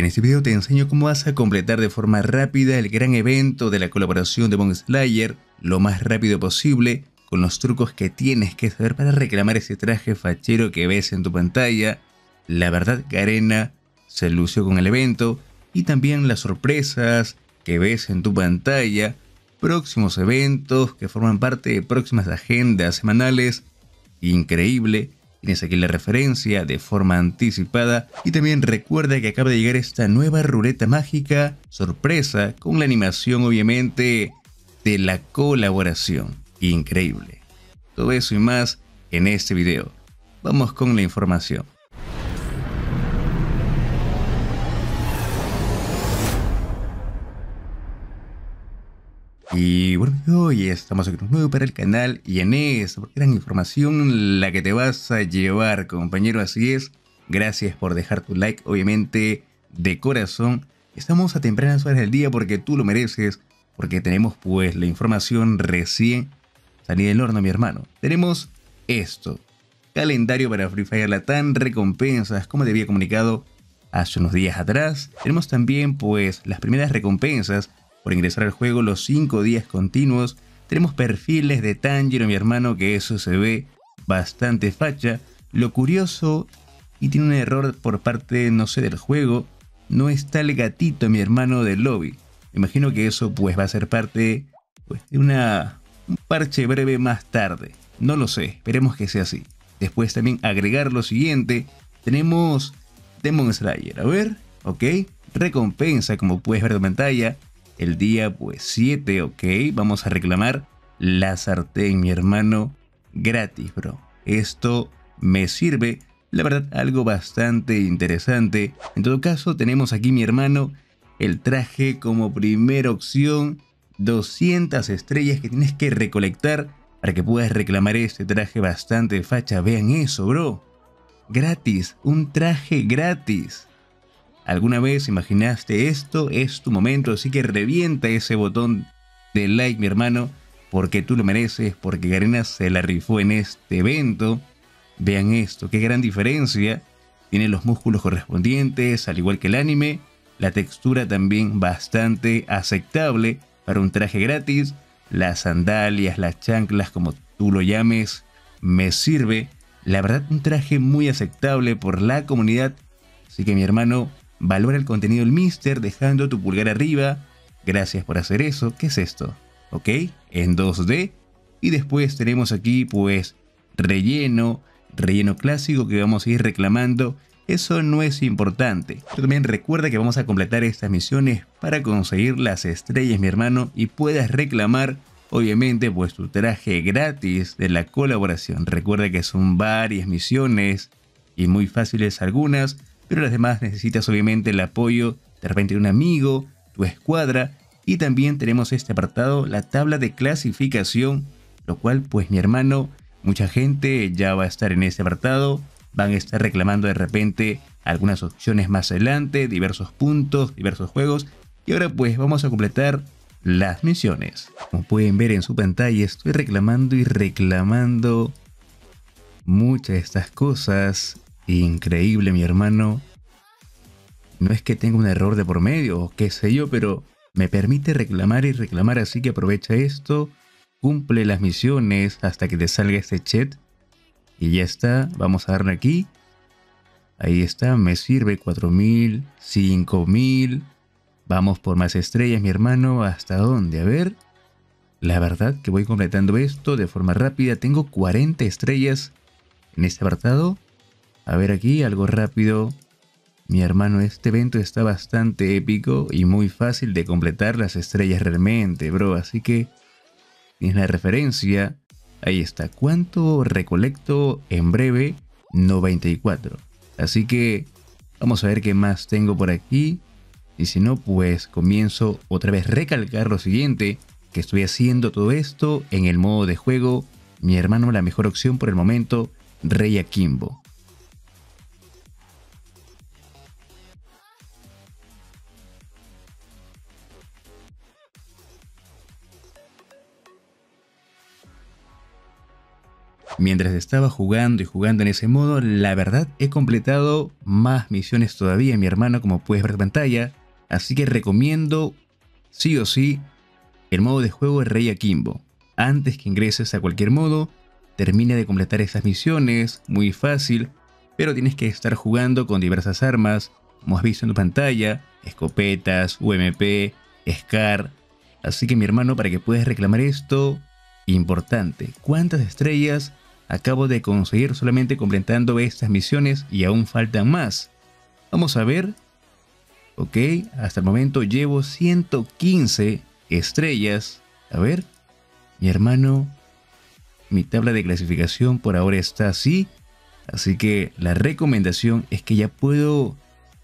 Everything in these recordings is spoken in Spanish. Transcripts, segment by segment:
En este video te enseño cómo vas a completar de forma rápida el gran evento de la colaboración de Bon Slayer lo más rápido posible con los trucos que tienes que saber para reclamar ese traje fachero que ves en tu pantalla. La verdad Garena se lució con el evento y también las sorpresas que ves en tu pantalla, próximos eventos que forman parte de próximas agendas semanales. Increíble, tienes aquí la referencia de forma anticipada y también recuerda que acaba de llegar esta nueva ruleta mágica sorpresa con la animación obviamente de la colaboración. Increíble. Todo eso y más en este video. Vamos con la información. Y bueno, hoy estamos aquí nuevo para el canal y en esta gran información la que te vas a llevar, compañero, así es. Gracias por dejar tu like, obviamente, de corazón. Estamos a tempranas horas del día porque tú lo mereces, porque tenemos pues la información recién salida del horno, mi hermano. Tenemos esto, calendario para Free Fire Latam, recompensas, como te había comunicado hace unos días atrás. Tenemos también pues las primeras recompensas por ingresar al juego los 5 días continuos. Tenemos perfiles de Tanjiro, mi hermano, que eso se ve bastante facha. Lo curioso, y tiene un error por parte, no sé, del juego, no está el gatito, mi hermano, del lobby. Me imagino que eso pues va a ser parte pues, de una, un parche breve más tarde. No lo sé, esperemos que sea así. Después también agregar lo siguiente. Tenemos Demon Slayer. A ver, ok. Recompensa, como puedes ver en pantalla el día pues 7, ok, vamos a reclamar la sartén, mi hermano, gratis, bro. Esto me sirve, la verdad, algo bastante interesante. En todo caso, tenemos aquí, mi hermano, el traje como primera opción, 200 estrellas que tienes que recolectar para que puedas reclamar este traje bastante facha. Vean eso, bro. Gratis, un traje gratis. ¿Alguna vez imaginaste esto? Es tu momento, así que revienta ese botón de like, mi hermano, porque tú lo mereces, porque Garena se la rifó en este evento. Vean esto, qué gran diferencia. Tiene los músculos correspondientes, al igual que el anime. La textura también bastante aceptable para un traje gratis. Las sandalias, las chanclas, como tú lo llames, me sirve. La verdad, un traje muy aceptable por la comunidad. Así que mi hermano, Valora el contenido del Mister dejando tu pulgar arriba. Gracias por hacer eso. ¿Qué es esto? ¿Ok? En 2D. Y después tenemos aquí pues relleno, relleno clásico que vamos a ir reclamando. Eso no es importante. Pero también recuerda que vamos a completar estas misiones para conseguir las estrellas, mi hermano, y puedas reclamar, obviamente, pues tu traje gratis de la colaboración. Recuerda que son varias misiones y muy fáciles algunas pero las demás necesitas obviamente el apoyo de repente de un amigo, tu escuadra, y también tenemos este apartado, la tabla de clasificación, lo cual pues mi hermano, mucha gente ya va a estar en este apartado, van a estar reclamando de repente algunas opciones más adelante, diversos puntos, diversos juegos, y ahora pues vamos a completar las misiones. Como pueden ver en su pantalla estoy reclamando y reclamando muchas de estas cosas Increíble, mi hermano. No es que tenga un error de por medio o qué sé yo, pero me permite reclamar y reclamar, así que aprovecha esto, cumple las misiones hasta que te salga este chat. Y ya está, vamos a darle aquí. Ahí está, me sirve 4000, 5000. Vamos por más estrellas, mi hermano. ¿Hasta dónde? A ver. La verdad que voy completando esto de forma rápida. Tengo 40 estrellas en este apartado. A ver aquí, algo rápido. Mi hermano, este evento está bastante épico y muy fácil de completar las estrellas realmente, bro. Así que tienes la referencia. Ahí está. ¿Cuánto recolecto en breve? 94. Así que vamos a ver qué más tengo por aquí. Y si no, pues comienzo otra vez recalcar lo siguiente. Que estoy haciendo todo esto en el modo de juego. Mi hermano, la mejor opción por el momento, Rey Akimbo. Mientras estaba jugando y jugando en ese modo, la verdad he completado más misiones todavía, mi hermano, como puedes ver en pantalla. Así que recomiendo, sí o sí, el modo de juego Rey Akimbo. Antes que ingreses a cualquier modo, termina de completar esas misiones, muy fácil, pero tienes que estar jugando con diversas armas, como has visto en tu pantalla, escopetas, UMP, SCAR. Así que mi hermano, para que puedas reclamar esto, importante, ¿cuántas estrellas acabo de conseguir solamente completando estas misiones y aún faltan más? Vamos a ver. Ok, hasta el momento llevo 115 estrellas. A ver, mi hermano, mi tabla de clasificación por ahora está así. Así que la recomendación es que ya puedo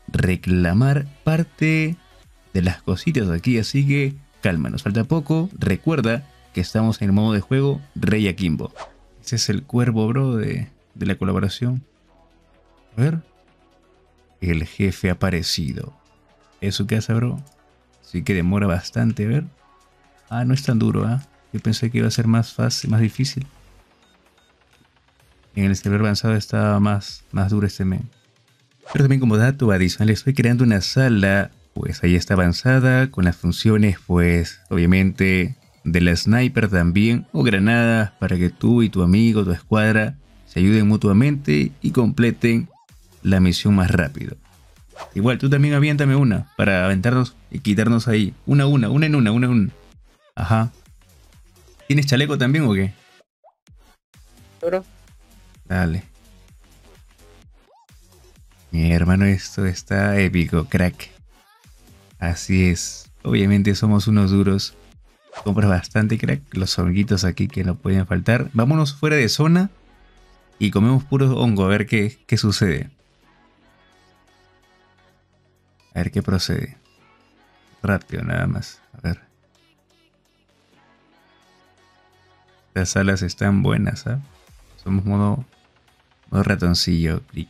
reclamar parte de las cositas aquí. Así que calma, nos falta poco. Recuerda que estamos en el modo de juego Rey Akimbo. Ese es el cuervo, bro, de, de la colaboración. A ver. El jefe aparecido. ¿Es su casa, bro? Sí que demora bastante, a ver. Ah, no es tan duro, ¿ah? Yo pensé que iba a ser más fácil, más difícil. En el server avanzado estaba más, más duro este men. Pero también como dato adicional estoy creando una sala, pues ahí está avanzada, con las funciones, pues obviamente de la sniper también, o granadas para que tú y tu amigo, tu escuadra, se ayuden mutuamente y completen la misión más rápido. Igual, tú también aviéntame una para aventarnos y quitarnos ahí. Una a una, una en una, una en una. Ajá. ¿Tienes chaleco también o qué? Bro. Dale. Mi hermano, esto está épico, crack. Así es. Obviamente somos unos duros. Compras bastante, crack. Los honguitos aquí que no pueden faltar. Vámonos fuera de zona y comemos puro hongo a ver qué, qué sucede. A ver qué procede. Rápido nada más. A ver. Las alas están buenas, ¿ah? Somos modo, modo ratoncillo. Clic.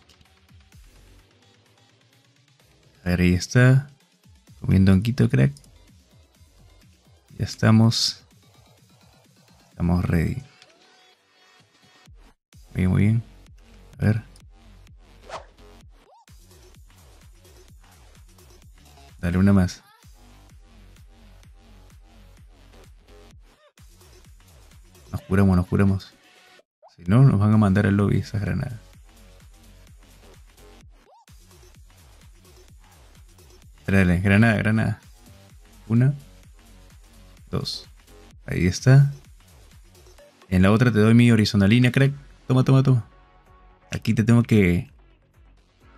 A ver, ahí está. Comiendo honguito, crack. Ya estamos. Estamos ready. Muy bien, muy bien. A ver. Dale una más. Nos curamos, nos curamos. Si no, nos van a mandar al lobby esas granadas. Dale, granada, granada. Una. Dos. Ahí está. En la otra te doy mi horizontal línea, crack. Toma, toma, toma. Aquí te tengo que...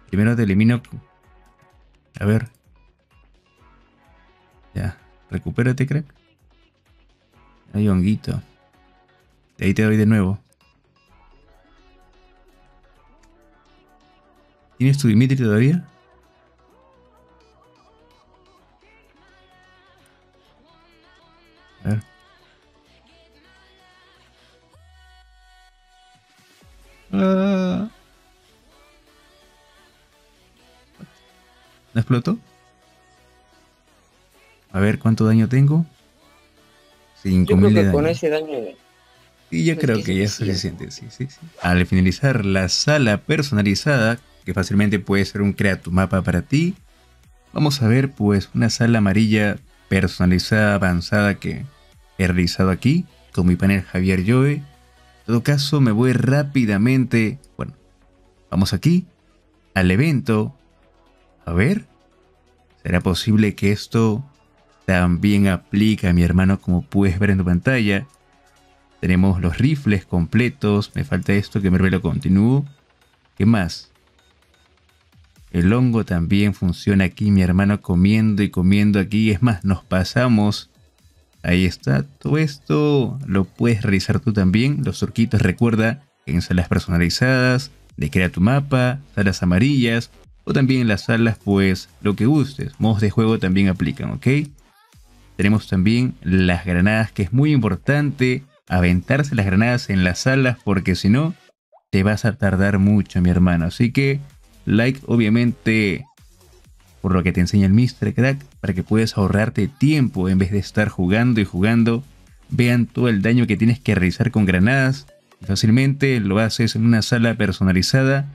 Primero te elimino... A ver. Ya. Recupérate, crack. Hay honguito. De ahí te doy de nuevo. ¿Tienes tu Dimitri todavía? ¿No explotó? A ver cuánto daño tengo. 5000 de daño. con ese daño. Y yo creo que ya es sí, suficiente, sí, sí, sí. Al finalizar la sala personalizada, que fácilmente puede ser un crea tu mapa para ti, vamos a ver pues una sala amarilla personalizada avanzada que he realizado aquí con mi panel Javier Joe. Todo caso me voy rápidamente, bueno, vamos aquí al evento. A ver, ¿será posible que esto también aplica a mi hermano como puedes ver en tu pantalla? Tenemos los rifles completos. Me falta esto que me revelo continúo. ¿Qué más? El hongo también funciona aquí. Mi hermano comiendo y comiendo aquí. Es más, nos pasamos. Ahí está. Todo esto lo puedes realizar tú también. Los turquitos recuerda en salas personalizadas. De crea tu mapa. Salas amarillas. O también en las salas pues lo que gustes. Modos de juego también aplican, ¿ok? Tenemos también las granadas que es muy importante aventarse las granadas en las salas porque si no te vas a tardar mucho mi hermano. Así que like obviamente por lo que te enseña el Mr. Crack para que puedas ahorrarte tiempo en vez de estar jugando y jugando. Vean todo el daño que tienes que realizar con granadas Fácilmente lo haces en una sala personalizada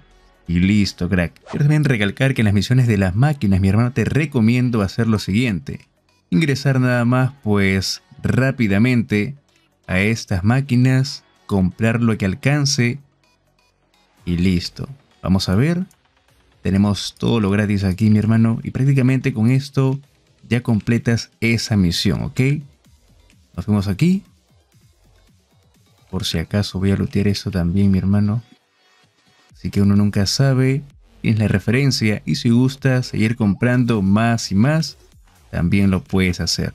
y listo, crack. Quiero también recalcar que en las misiones de las máquinas, mi hermano, te recomiendo hacer lo siguiente. Ingresar nada más, pues, rápidamente a estas máquinas, comprar lo que alcance y listo. Vamos a ver. Tenemos todo lo gratis aquí, mi hermano. Y prácticamente con esto ya completas esa misión, ¿ok? Nos vemos aquí. Por si acaso voy a lootear esto también, mi hermano. Así que uno nunca sabe. Tienes la referencia y si gusta seguir comprando más y más, también lo puedes hacer.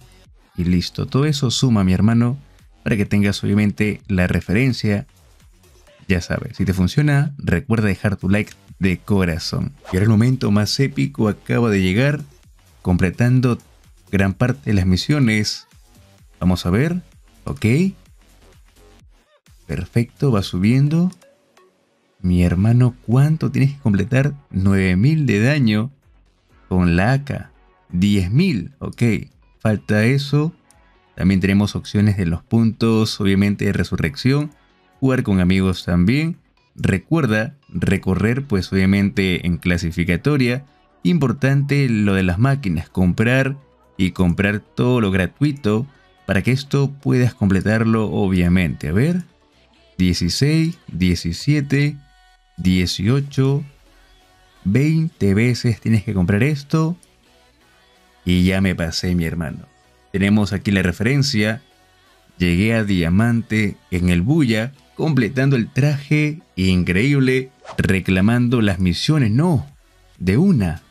Y listo, todo eso suma, mi hermano, para que tengas obviamente la referencia. Ya sabes, si te funciona, recuerda dejar tu like de corazón. Y ahora el momento más épico acaba de llegar, completando gran parte de las misiones. Vamos a ver, ok. Perfecto, va subiendo. Mi hermano, ¿cuánto tienes que completar? 9000 de daño con la AK. 10.000, ok. Falta eso. También tenemos opciones de los puntos, obviamente de resurrección. Jugar con amigos también. Recuerda recorrer, pues obviamente en clasificatoria. Importante lo de las máquinas, comprar y comprar todo lo gratuito para que esto puedas completarlo obviamente. A ver, 16, 17, 18, 20 veces tienes que comprar esto. Y ya me pasé, mi hermano. Tenemos aquí la referencia. Llegué a diamante en el bulla, completando el traje increíble, reclamando las misiones. No, de una.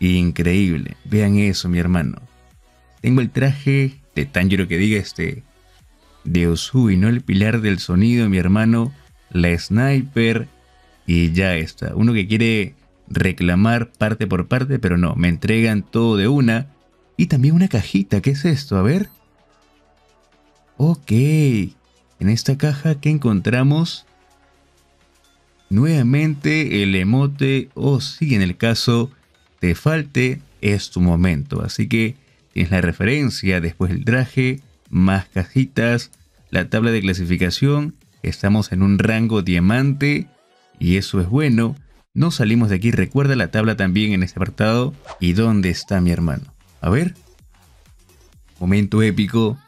Increíble. Vean eso, mi hermano. Tengo el traje de Tanjiro que diga este. De Osui, no el pilar del sonido, mi hermano. La sniper, y ya está. Uno que quiere reclamar parte por parte, pero no, me entregan todo de una. Y también una cajita, ¿qué es esto? A ver. Ok, en esta caja que encontramos nuevamente el emote o si en el caso te falte es tu momento. Así que tienes la referencia, después el traje, más cajitas, la tabla de clasificación. Estamos en un rango diamante y eso es bueno. No salimos de aquí, recuerda la tabla también en este apartado. ¿Y dónde está mi hermano? A ver. Momento épico.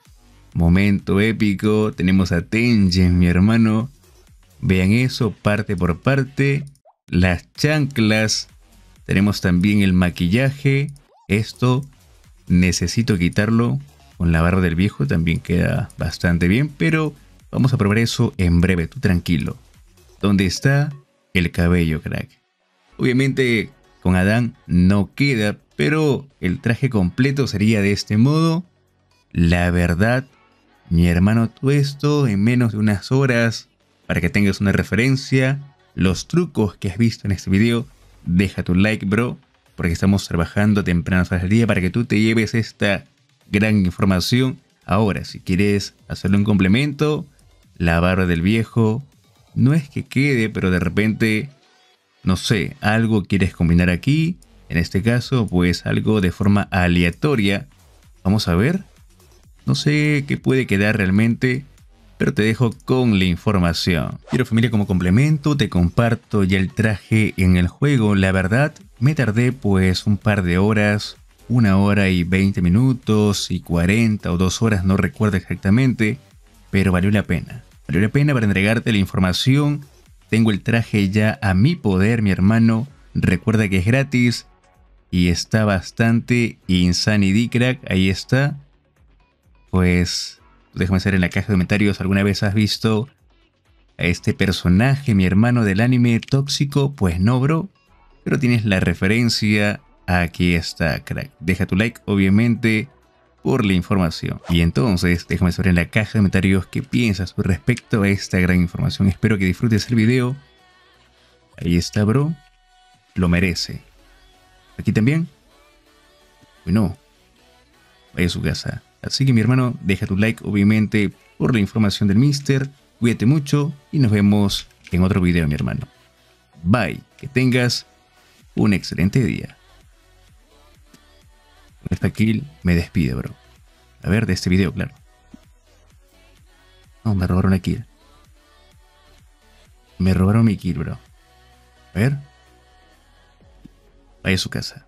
Momento épico. Tenemos a Tengen, mi hermano. Vean eso, parte por parte. Las chanclas. Tenemos también el maquillaje. Esto necesito quitarlo con la barra del viejo. También queda bastante bien, pero vamos a probar eso en breve. Tú tranquilo. ¿Dónde está? el cabello, crack. Obviamente con Adán no queda, pero el traje completo sería de este modo. La verdad, mi hermano, tú esto en menos de unas horas, para que tengas una referencia, los trucos que has visto en este video, deja tu like, bro, porque estamos trabajando temprano al día para que tú te lleves esta gran información. Ahora, si quieres hacerle un complemento, la barra del viejo, no es que quede, pero de repente, no sé, algo quieres combinar aquí. En este caso, pues algo de forma aleatoria. Vamos a ver. No sé qué puede quedar realmente, pero te dejo con la información. Quiero familia como complemento, te comparto ya el traje en el juego. La verdad, me tardé pues un par de horas, una hora y 20 minutos y 40 o dos horas, no recuerdo exactamente, pero valió la pena. Valió la pena para entregarte la información. Tengo el traje ya a mi poder, mi hermano. Recuerda que es gratis y está bastante Insanity Crack. Ahí está. Pues déjame saber en la caja de comentarios. ¿Alguna vez has visto a este personaje, mi hermano del anime tóxico? Pues no, bro. Pero tienes la referencia. Aquí está, crack. Deja tu like, obviamente por la información. Y entonces, déjame saber en la caja de comentarios qué piensas respecto a esta gran información. Espero que disfrutes el video. Ahí está, bro. Lo merece. Aquí también. Bueno, vaya a su casa. Así que mi hermano, deja tu like, obviamente, por la información del mister. Cuídate mucho y nos vemos en otro video, mi hermano. Bye. Que tengas un excelente día esta kill me despide, bro. A ver, de este video, claro. No, me robaron kill. Me robaron mi kill, bro. A ver. Vaya a su casa.